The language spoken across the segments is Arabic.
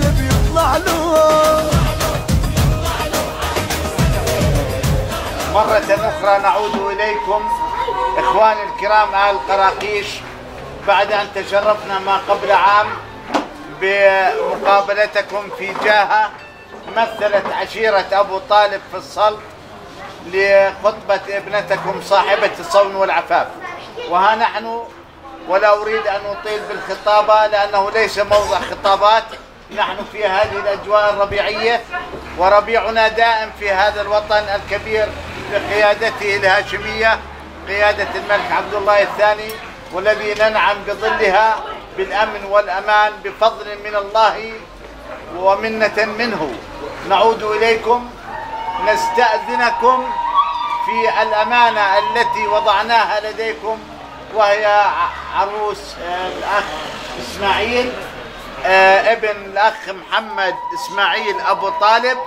بيطلع له. مرة أخرى نعود إليكم إخواني الكرام آل قراقيش بعد أن تشرفنا ما قبل عام بمقابلتكم في جاهة مثلت عشيرة أبو طالب في الصلب لخطبة ابنتكم صاحبة الصون والعفاف. وها نحن ولا أريد أن أطيل بالخطابة لأنه ليس موضع خطابات. نحن في هذه الأجواء الربيعية وربيعنا دائم في هذا الوطن الكبير بقيادته الهاشمية قيادة الملك عبد الله الثاني والذي ننعم بظلها بالأمن والأمان بفضل من الله ومنة منه. نعود إليكم نستأذنكم في الأمانة التي وضعناها لديكم وهي عروس الأخ إسماعيل. ابن الأخ محمد إسماعيل أبو طالب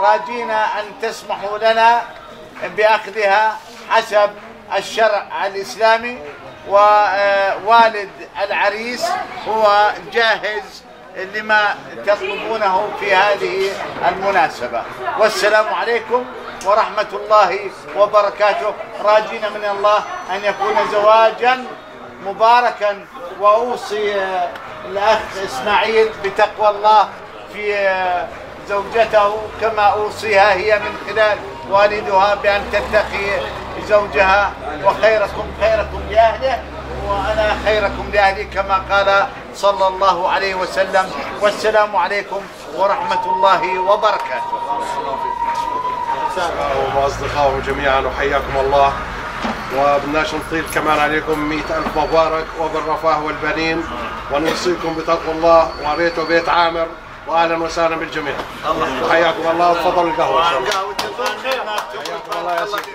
راجينا أن تسمحوا لنا بأخذها حسب الشرع الإسلامي ووالد العريس هو جاهز لما تطلبونه في هذه المناسبة. والسلام عليكم ورحمة الله وبركاته. راجين من الله أن يكون زواجا مباركا وأوصي الأخ إسماعيل بتقوى الله في زوجته كما أوصيها هي من خلال والدها بأن تتقي زوجها وخيركم خيركم لأهله وأنا خيركم لأهلي كما قال صلى الله عليه وسلم والسلام عليكم ورحمة الله وبركاته. وأصدقائه جميعا وحياكم الله. وبدناش نطيل كمان عليكم مئة ألف مبارك وبالرفاه والبنين ونوصيكم بتقوى الله وريته بيت عامر واهلا وسهلا بالجميع. حياكم الله وتفضلوا القهوة إن شاء الله. حياكم الله يا سيدي.